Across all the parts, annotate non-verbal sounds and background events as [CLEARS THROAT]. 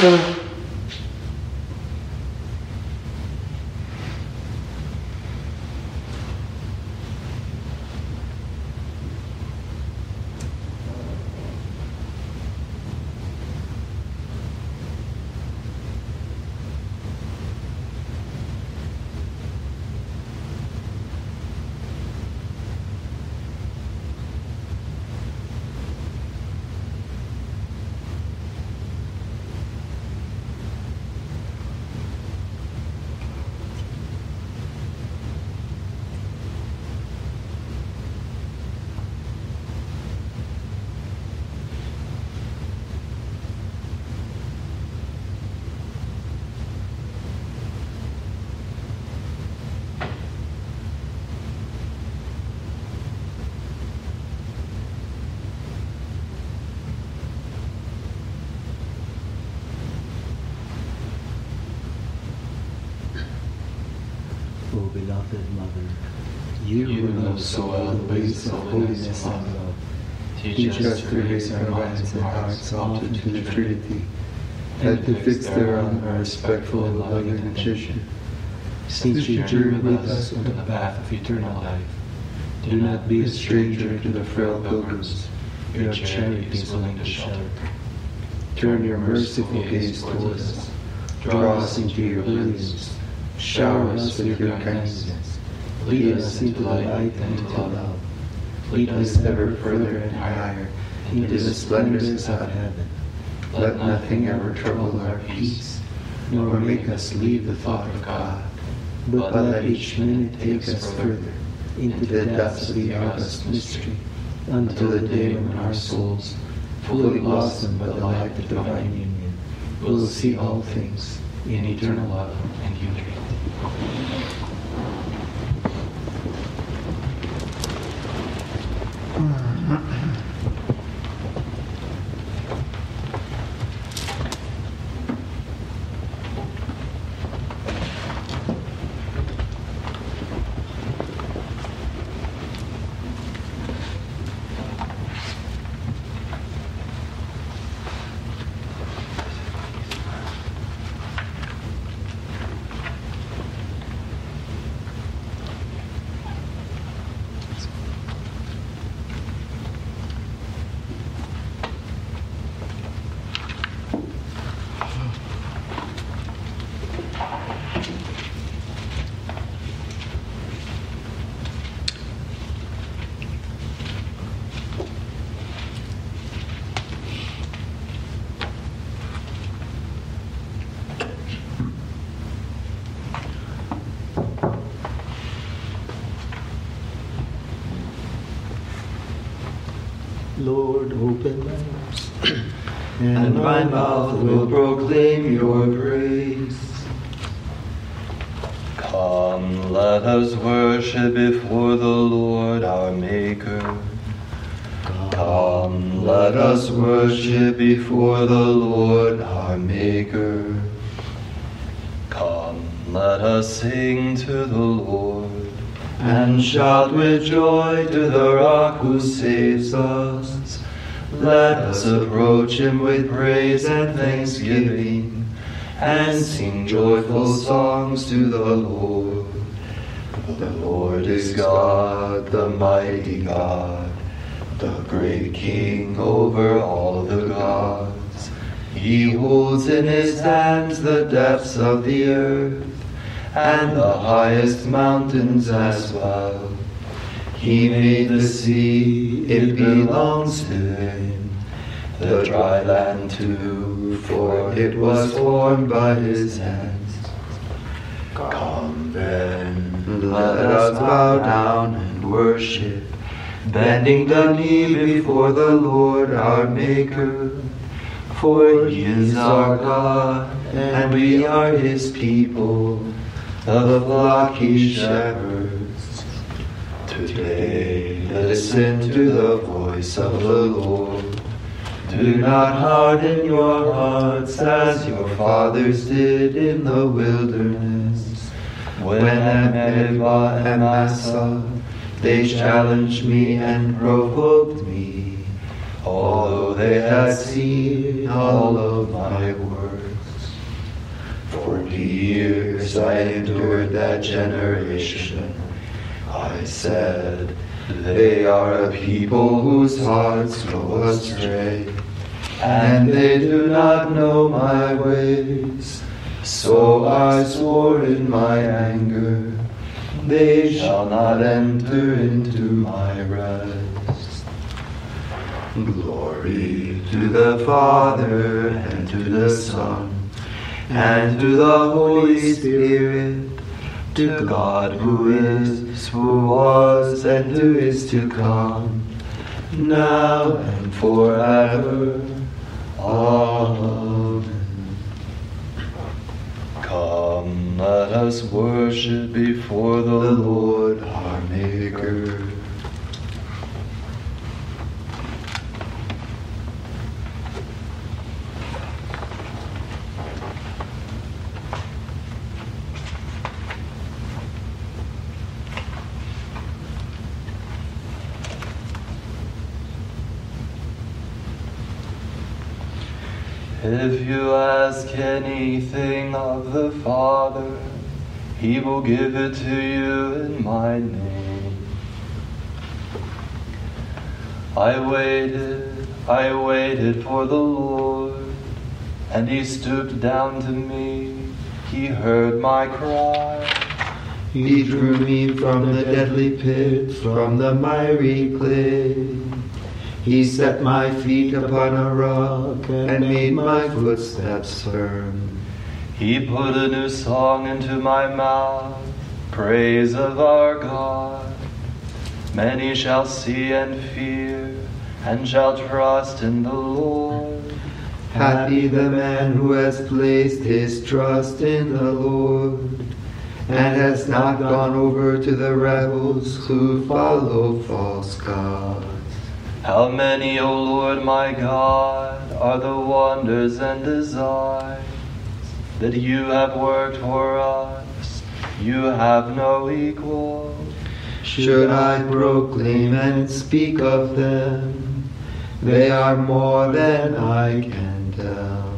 O beloved Mother, you, You who know so well. the ways of holiness and love, teach us to raise our minds and hearts often to the Trinity, and to fix thereon our respectful and loving attention. Since you journey with us on the path of eternal life, do not be a stranger to the frail pilgrims. your charity is willing to shelter. Turn your merciful gaze towards us, draw us into your willingness, shower us with your kindness, lead us into the light and into love, lead us ever further and higher. into the splendors of heaven. Let nothing ever trouble our peace, nor make us leave the thought of God, but let each minute take us further into the depths of the august mystery, until the day when our souls, fully blossomed by the light of divine union, will see all things in eternal love and unity. Lord, open my lips, [CLEARS THROAT] and my mouth will proclaim your praise. Come, let us worship before the Lord our Maker. Come, let us worship before the Lord our Maker. Come, let us sing to the Lord, and shout with joy to the rock who saves us. Let us approach him with praise and thanksgiving, and sing joyful songs to the Lord. The Lord is God, the mighty God, the great King over all the gods. He holds in his hands the depths of the earth, and the highest mountains as well. He made the sea, it belongs to him. The dry land too, for it was formed by his hands. Come then, let us bow down and worship, bending the knee before the Lord our Maker. For he is our God, and we are his people, the flock he shepherds. Today, listen to the voice of the Lord. Do not harden your hearts as your fathers did in the wilderness. When at Meribah and Massah they challenged me and provoked me, although they had seen all of my work. Forty years I endured that generation. I said, They are a people whose hearts go astray, and they do not know my ways. So I swore in my anger, they shall not enter into my rest. Glory to the Father, and to the Son, and to the Holy Spirit, to God who is, who was, and who is to come, now and forever. Amen. Come, let us worship before the Lord our Maker. If you ask anything of the Father, he will give it to you in my name. I waited, I waited for the Lord, and he stooped down to me. He heard my cry. He drew me from the deadly pit, from the miry clay. He set my feet upon a rock and made my footsteps firm. He put a new song into my mouth, praise of our God. Many shall see and fear, and shall trust in the Lord. Happy the man who has placed his trust in the Lord, and has not gone over to the rebels who follow false gods. How many, O Lord my God, are the wonders and designs that you have worked for us? You have no equal. Should I proclaim and speak of them? They are more than I can tell.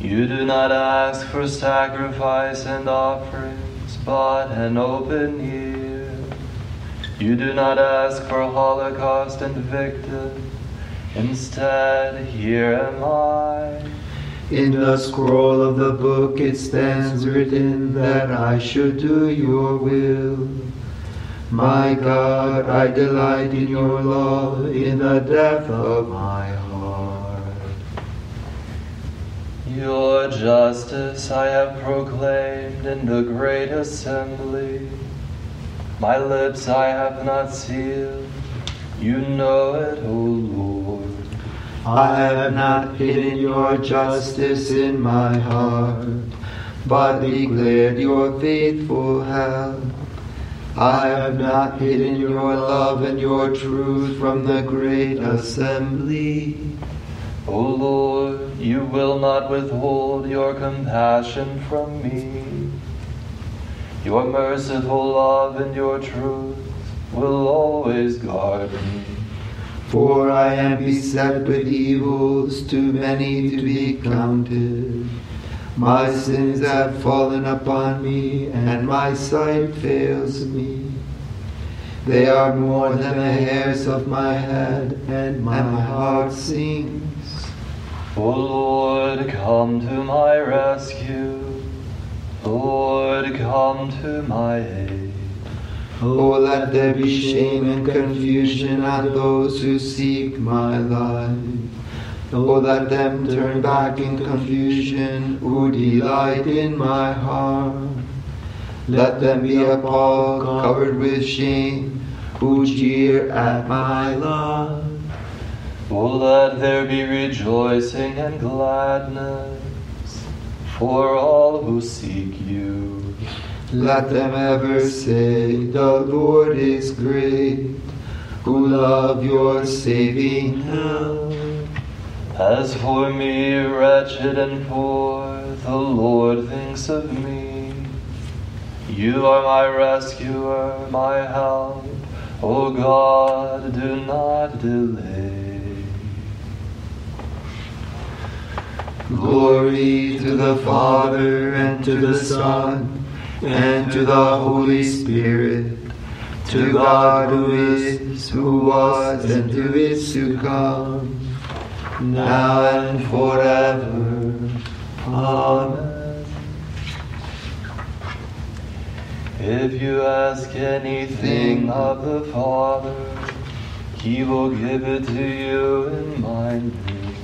You do not ask for sacrifice and offerings, but an open ear. You do not ask for holocaust and victim. Instead, here am I. In the scroll of the book it stands written that I should do your will. My God, I delight in your law in the depth of my heart. Your justice I have proclaimed in the great assembly. My lips I have not sealed. You know it, O Lord. I have not hidden your justice in my heart, but declared your faithful help. I have not hidden your love and your truth from the great assembly. O Lord, you will not withhold your compassion from me. Your merciful love and your truth will always guard me. For I am beset with evils, too many to be counted. My sins have fallen upon me, and my sight fails me. They are more than the hairs of my head, and my heart sings. O Lord, come to my rescue. Lord, come to my aid. Oh, let there be shame and confusion on those who seek my life. Oh, let them turn back in confusion who delight in my harm. Let them be appalled, covered with shame, who jeer at my love. Oh, let there be rejoicing and gladness for all who seek you. Let them ever say, The Lord is great, who love your saving help. As for me, wretched and poor, the Lord thinks of me. You are my rescuer, my help. O God, do not delay. Glory to the Father, and to the Son, and to the Holy Spirit, to God who is, who was, and who is to come, now and forever. Amen. If you ask anything of the Father, he will give it to you in my name.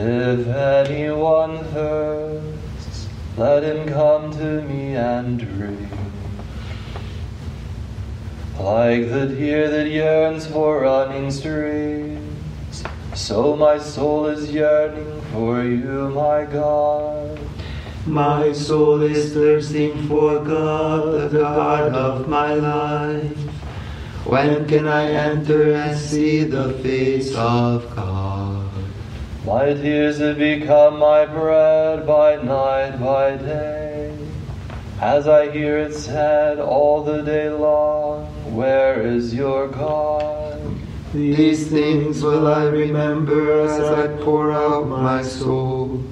If anyone thirsts, let him come to me and drink. Like the deer that yearns for running streams, so my soul is yearning for you, my God. My soul is thirsting for God, the God of my life. When can I enter and see the face of God? My tears have become my bread by night, by day. As I hear it said all the day long, Where is your God? These things will I remember as I pour out my soul.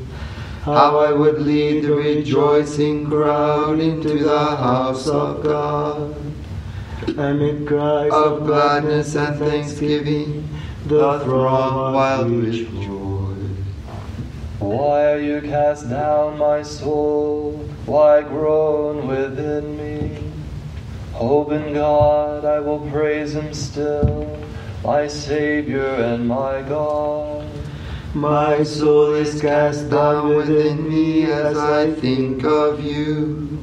How I would lead the rejoicing crowd into the house of God. Amid cries of gladness and thanksgiving, the throng wild with joy. Why are you cast down, my soul? Why groan within me? Hope in God, I will praise Him still, my Savior and my God. My soul is cast down within me as I think of you.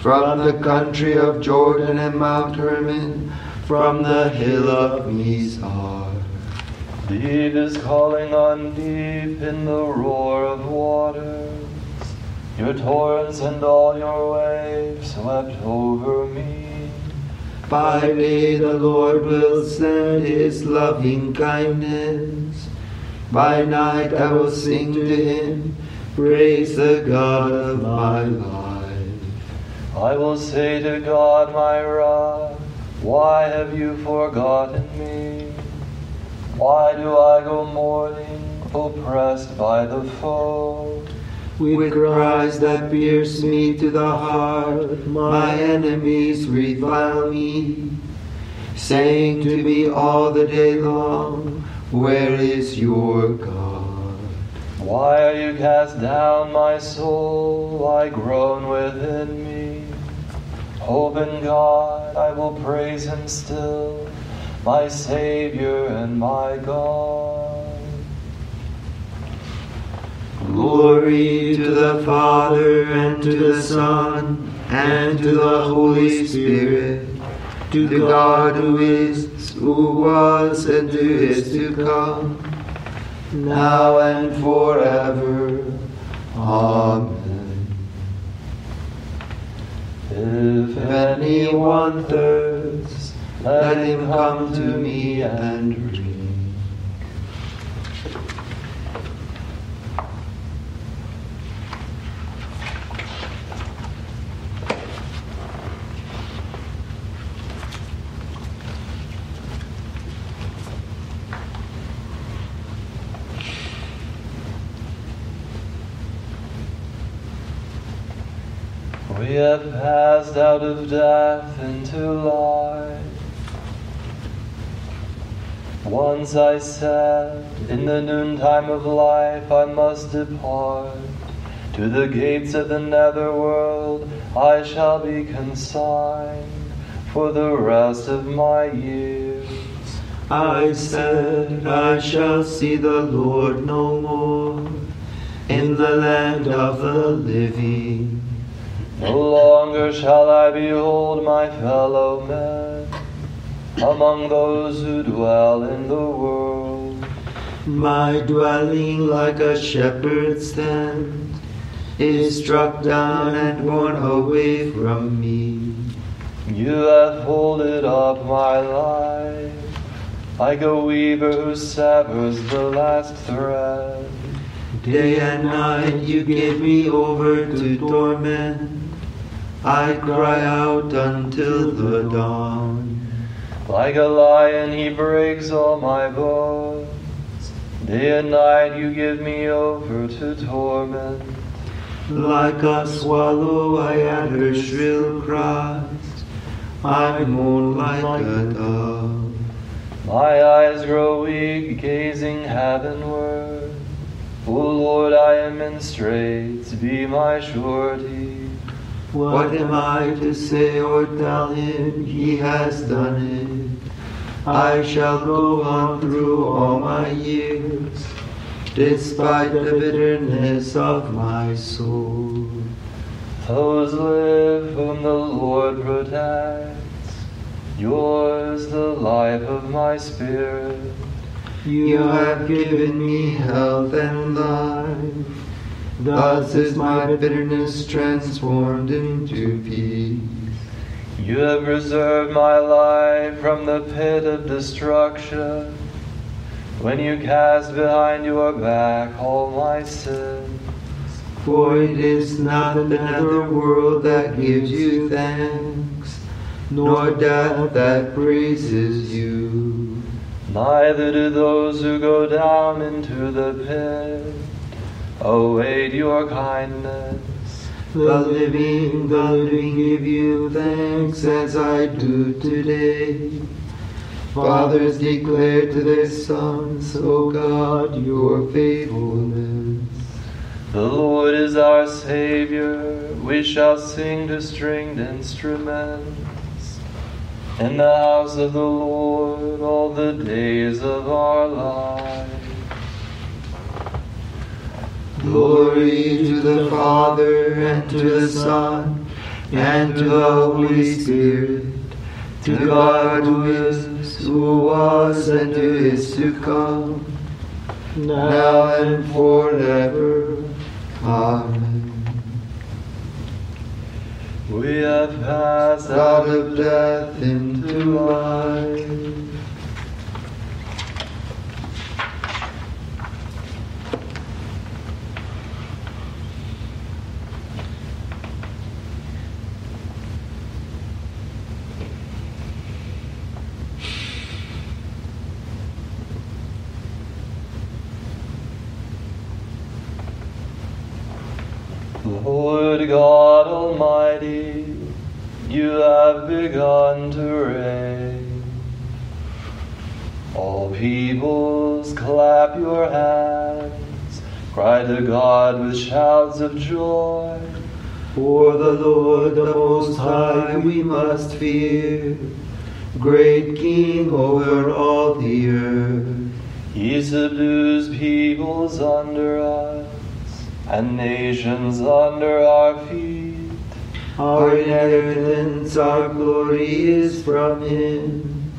From the country of Jordan and Mount Hermon, from the hill of Mizar. Deep is calling on deep in the roar of waters. Your torrents and all your waves swept over me. By day the Lord will send his loving kindness. By night I will sing to him, praise the God of my life. I will say to God, my rock, why have you forgotten me? Why do I go mourning, oppressed by the foe? With cries that pierce me to the heart, my enemies revile me, saying to me all the day long, Where is your God? Why are you cast down, my soul? I groan within me? Hope in God, I will praise Him still, my Savior and my God. Glory to the Father, and to the Son, and to the Holy Spirit, to the God who is, who was, and who is to come, now and forever. Amen. If anyone thirsts, let him come to me and drink. We have passed out of death into life. Once I said, in the noontime of life I must depart. To the gates of the netherworld I shall be consigned for the rest of my years. I said, I shall see the Lord no more in the land of the living. No longer shall I behold my fellow men among those who dwell in the world. My dwelling like a shepherd's tent is struck down and borne away from me. You have folded up my life like a weaver who severs the last thread. Day and night you gave me over to torment. I cry out until the dawn. Like a lion, he breaks all my bones. Day and night you give me over to torment. Like a swallow, I at her shrill cries. I moan like a dove. My eyes grow weak, gazing heavenward. O Lord, I am in straits, be my surety. What am I to say or tell him? He has done it. I shall go on through all my years, despite the bitterness of my soul. Those live whom the Lord protects. Yours the life of my spirit. You have given me health and life. Thus is my bitterness transformed into peace. You have preserved my life from the pit of destruction. When you cast behind your back all my sins. For it is not another world that gives you thanks, nor death that praises you. Neither do those who go down into the pit await your kindness. The living, the living give you thanks as I do today. Fathers declare to their sons, O God, your faithfulness. The Lord is our Savior. We shall sing to stringed instruments in the house of the Lord all the days of our life. Glory to the Father, and to the Son, and to the Holy Spirit, to God who is, who was, and who is to come, now and forever. Amen. We have passed Out of death into life. Lord God Almighty, you have begun to reign. All peoples clap your hands, cry to God with shouts of joy. For the Lord the Most High we must fear, great King over all the earth. He subdues peoples under us and nations under our feet. Our inheritance, our glory is from Him,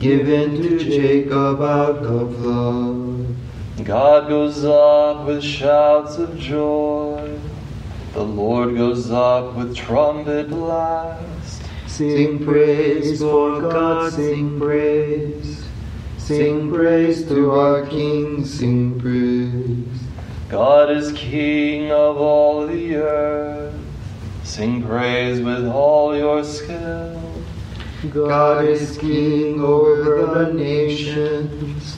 given to Jacob out of love. God goes up with shouts of joy. The Lord goes up with trumpet blast. Sing praise for God, sing praise. Sing praise to our King, sing praise. God is King of all the earth. Sing praise with all your skill. God is King over the nations.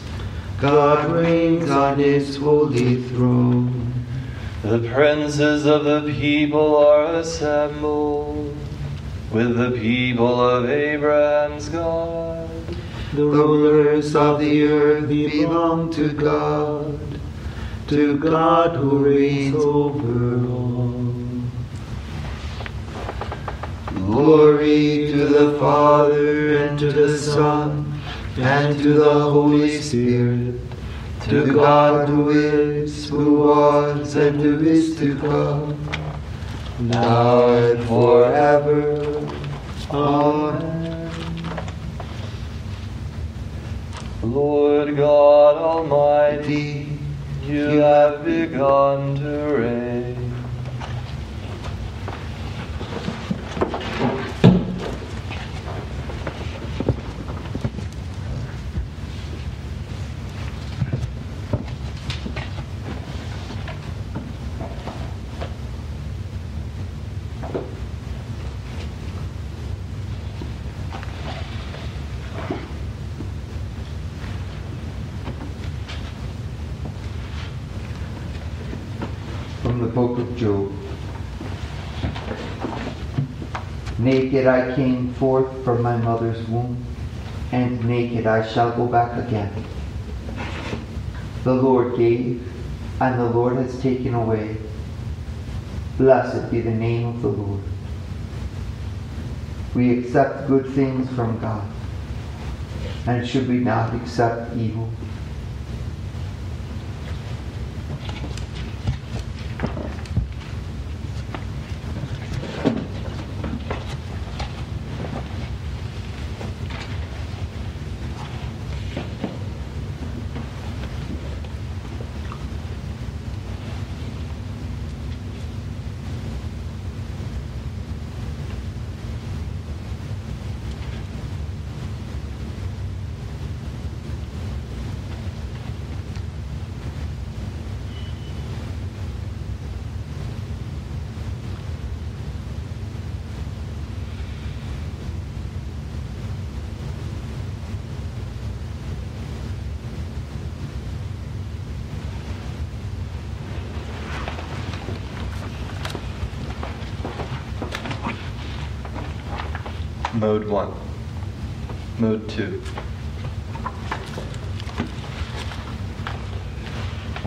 God reigns on his holy throne. The princes of the people are assembled with the people of Abraham's God. The rulers of the earth belong to God, to God who reigns over all. Glory to the Father, and to the Son, and to the Holy Spirit, to God who is, who was, and who is to come, now and forever. Amen. Lord God Almighty, you have begun to reign. the book of Job. Naked I came forth from my mother's womb, and naked I shall go back again. The Lord gave, and the Lord has taken away. Blessed be the name of the Lord. We accept good things from God, and should we not accept evil? Mode 1. Mode 2.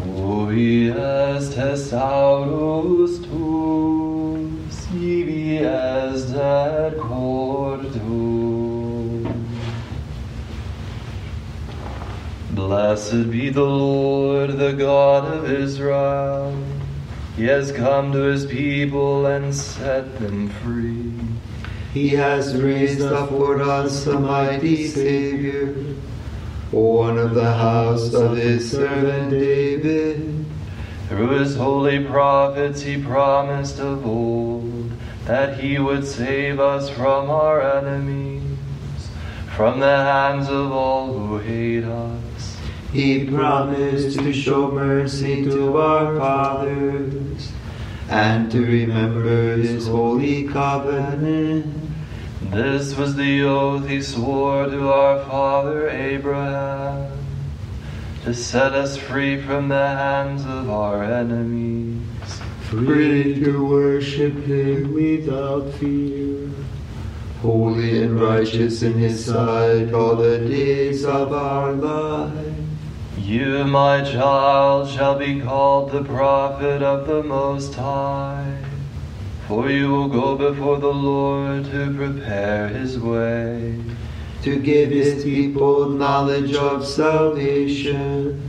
Ubi est thesaurus tuus, ibi est et cordum. Blessed be the Lord, the God of Israel. He has come to his people and set them free. He has raised up for us a mighty Savior, one of the house of his servant David. Through his holy prophets, he promised of old that he would save us from our enemies, from the hands of all who hate us. He promised to show mercy to our fathers and to remember his holy covenant. This was the oath he swore to our father Abraham to set us free from the hands of our enemies. Free to worship him without fear. Holy and righteous in his sight all the days of our life. You, my child, shall be called the prophet of the Most High, for you will go before the Lord to prepare his way, to give his people knowledge of salvation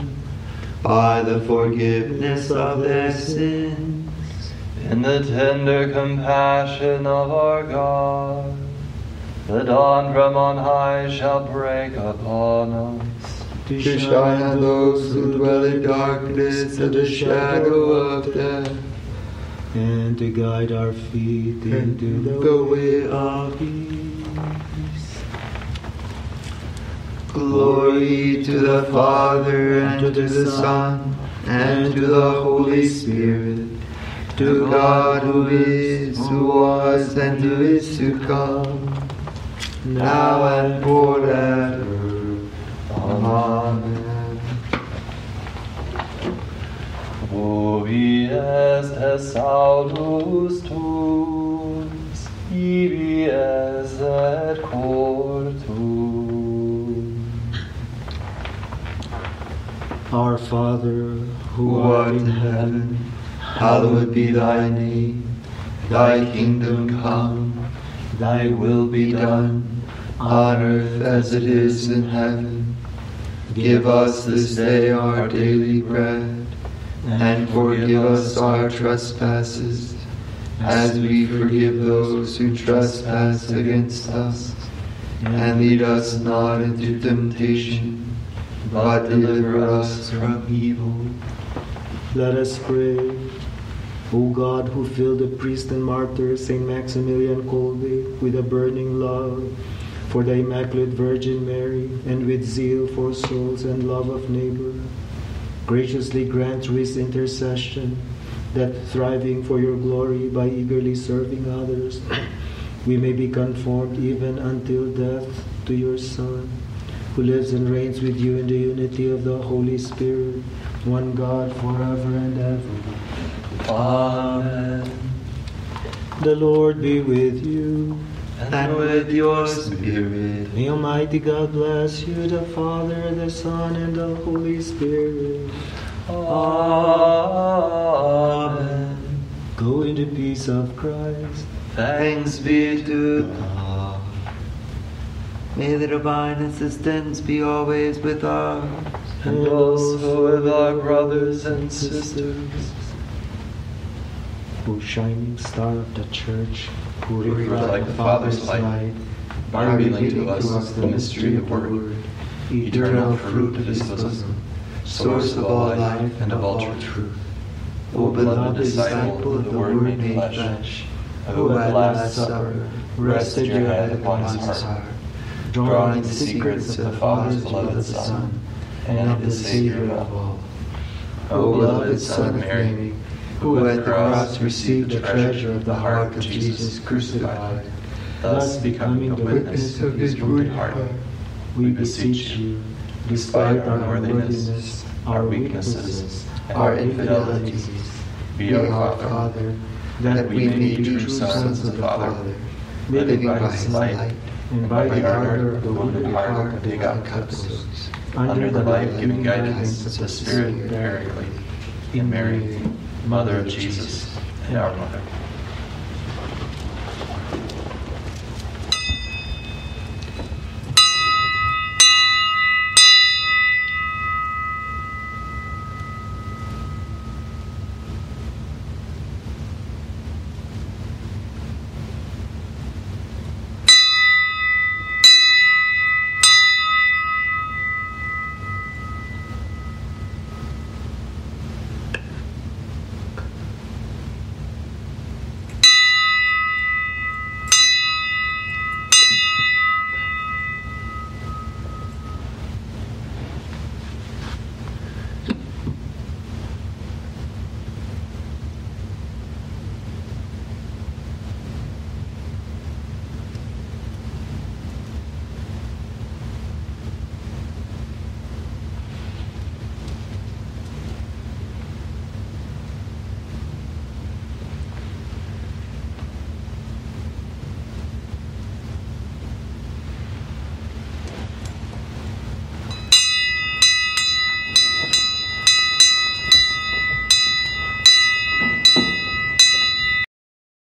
by the forgiveness of their sins. in the tender compassion of our God. The dawn from on high shall break upon us. To shine on those who dwell in darkness and the shadow of death, and to guide our feet into the, the way of peace. Glory to the Father and to the Son and to the Holy Spirit, to God who is, who was, and who is to come, now and forever. Amen. Ubi est thesaurus tuus, ibi est et cortum. Our Father, who art in heaven, hallowed be thy name. Thy kingdom come, thy will be done, on earth as it is in heaven. Give us this day our daily bread, and forgive us our trespasses, as we forgive those who trespass against us. And lead us not into temptation, but deliver us from evil. Let us pray. O God, who filled the priest and martyr Saint Maximilian Kolbe with a burning love for the Immaculate Virgin Mary and with zeal for souls and love of neighbor, graciously grant through his intercession that thriving for your glory by eagerly serving others, we may be conformed even until death to your Son, who lives and reigns with you in the unity of the Holy Spirit, one God forever and ever. Amen. The Lord be with you. And with your spirit. May Almighty God bless you, the Father, the Son, and the Holy Spirit. Amen. Go in the peace of Christ. Thanks be to God. May the divine assistance be always with us. And also with our brothers and sisters. O shining star of the church, reflect the Father's light, by revealing to us the mystery of word, eternal fruit of his bosom, source of all life and of all truth. O beloved disciple of the Word made flesh, who at the Last Supper rested your head upon his heart, drawing the secrets of the Father's beloved Son and of the Savior of all. O beloved Son of Mary, who at the cross received the treasure of the heart of Jesus crucified, thus becoming the witness of his wounded heart, we beseech you, despite our unworthiness, our weaknesses, our infidelities, be our Father, that we may be true sons of the Father, living by his light, and by the ardor of the wounded heart of the Agapetos, under the life-giving guidance of the Spirit Paraclete, in Mary, Mother of Jesus, and our Mother.